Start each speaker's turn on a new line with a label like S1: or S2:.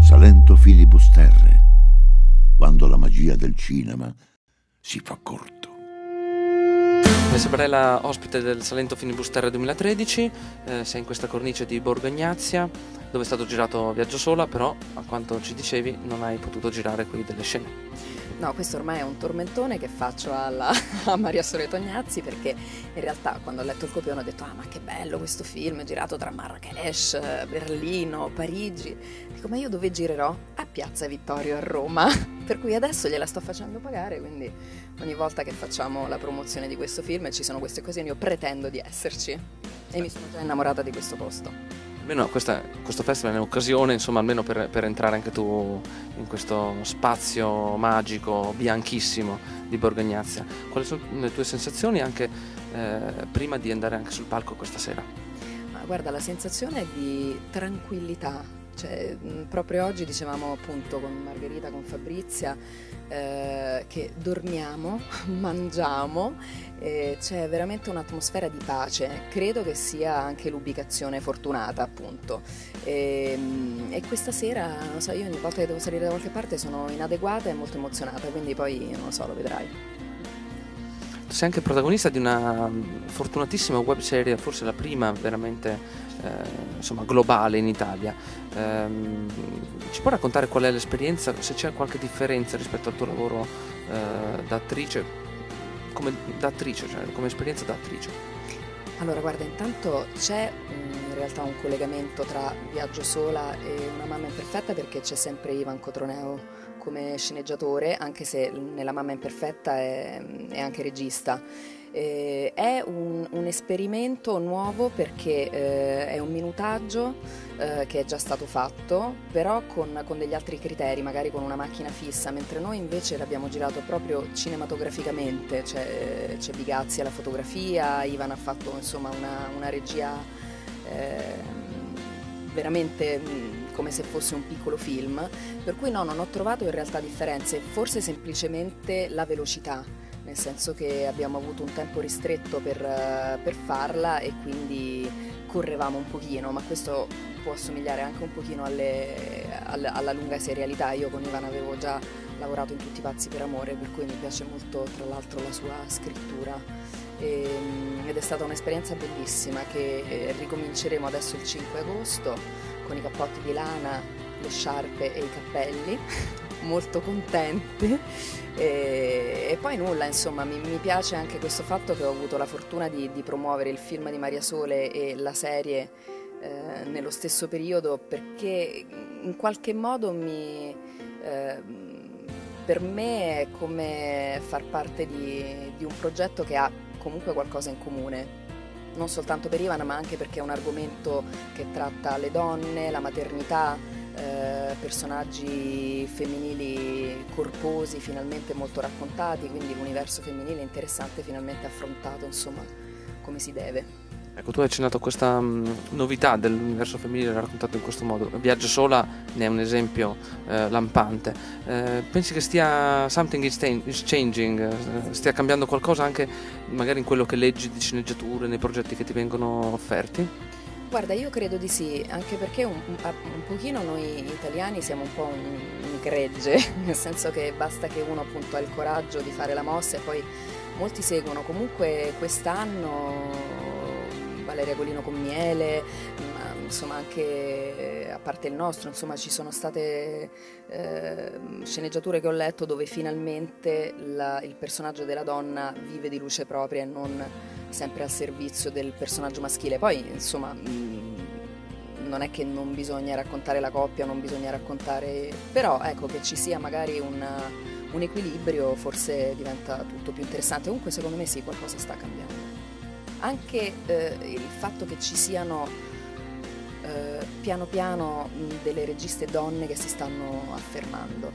S1: Salento filibusterre, quando la magia del cinema si fa corto.
S2: Sabrella, ospite del Salento Filibusterre 2013, eh, sei in questa cornice di Borgo Ignazia, dove è stato girato Viaggio Sola, però a quanto ci dicevi non hai potuto girare qui delle scene.
S3: No, questo ormai è un tormentone che faccio alla, a Maria Sole Tognazzi perché in realtà quando ho letto il copione ho detto ah ma che bello questo film girato tra Marrakesh, Berlino, Parigi. Dico ma io dove girerò? A Piazza Vittorio a Roma. Per cui adesso gliela sto facendo pagare, quindi ogni volta che facciamo la promozione di questo film e ci sono queste occasioni io pretendo di esserci e mi sono già innamorata di questo posto
S2: almeno questa, questo festival è un'occasione, insomma, almeno per, per, entrare anche tu in questo spazio magico, bianchissimo di Borgo Ignazia. Quali sono le tue sensazioni anche eh, prima di andare anche sul palco questa sera?
S3: Ma guarda, la sensazione è di tranquillità, cioè, proprio oggi dicevamo appunto con Margherita, con Fabrizia, eh, che dormiamo, mangiamo, eh, c'è veramente un'atmosfera di pace. Credo che sia anche l'ubicazione fortunata, appunto. E, e questa sera, non so, io ogni volta che devo salire da qualche parte sono inadeguata e molto emozionata, quindi poi non lo so, lo vedrai
S2: sei anche protagonista di una fortunatissima web serie, forse la prima veramente eh, insomma, globale in Italia. Eh, ci puoi raccontare qual è l'esperienza, se c'è qualche differenza rispetto al tuo lavoro eh, da attrice, come, attrice, cioè come esperienza da attrice?
S3: Allora, guarda, intanto c'è in realtà un collegamento tra Viaggio Sola e Una mamma imperfetta perché c'è sempre Ivan Cotroneo come sceneggiatore, anche se nella Mamma Imperfetta è, è anche regista. Eh, è un, un, esperimento nuovo perché eh, è un minutaggio eh, che è già stato fatto, però con, con, degli altri criteri, magari con una macchina fissa, mentre noi invece l'abbiamo girato proprio cinematograficamente, c'è, c'è Bigazzi alla fotografia, Ivan ha fatto insomma una, una regia veramente come se fosse un piccolo film, per cui no, non ho trovato in realtà differenze, forse semplicemente la velocità, nel senso che abbiamo avuto un tempo ristretto per, per farla e quindi correvamo un pochino, ma questo può assomigliare anche un pochino alle, alla lunga serialità. Io con Ivan avevo già lavorato in Tutti i pazzi per amore, per cui mi piace molto tra l'altro la sua scrittura. E, ehm, ed è stata un'esperienza bellissima che eh, ricominceremo adesso il 5 agosto con i cappotti di lana, le sciarpe e i cappelli, molto contente. E, e, poi nulla, insomma, mi, mi, piace anche questo fatto che ho avuto la fortuna di, di promuovere il film di Maria Sole e la serie eh, nello stesso periodo perché in qualche modo mi... Eh, per me è come far parte di, di un progetto che ha comunque qualcosa in comune non soltanto per Ivan ma anche perché è un argomento che tratta le donne, la maternità, eh, personaggi femminili corposi finalmente molto raccontati, quindi l'universo femminile interessante finalmente affrontato insomma come si deve.
S2: Ecco, tu hai accennato questa um, novità dell'universo femminile raccontato in questo modo. Viaggio sola ne è un esempio eh, lampante. Eh, pensi che stia something is, changing, eh, stia cambiando qualcosa anche magari in quello che leggi di sceneggiature, nei progetti che ti vengono offerti?
S3: Guarda, io credo di sì, anche perché un, un pochino noi italiani siamo un po' un, un gregge, nel senso che basta che uno appunto ha il coraggio di fare la mossa e poi molti seguono. Comunque quest'anno Valeria Golino con miele, ma insomma anche a parte il nostro, insomma ci sono state eh, sceneggiature che ho letto dove finalmente la, il personaggio della donna vive di luce propria e non sempre al servizio del personaggio maschile. Poi insomma mh, non è che non bisogna raccontare la coppia, non bisogna raccontare, però ecco che ci sia magari una, un equilibrio forse diventa tutto più interessante. Comunque secondo me sì, qualcosa sta cambiando anche eh, il fatto che ci siano eh, piano piano delle registe donne che si stanno affermando.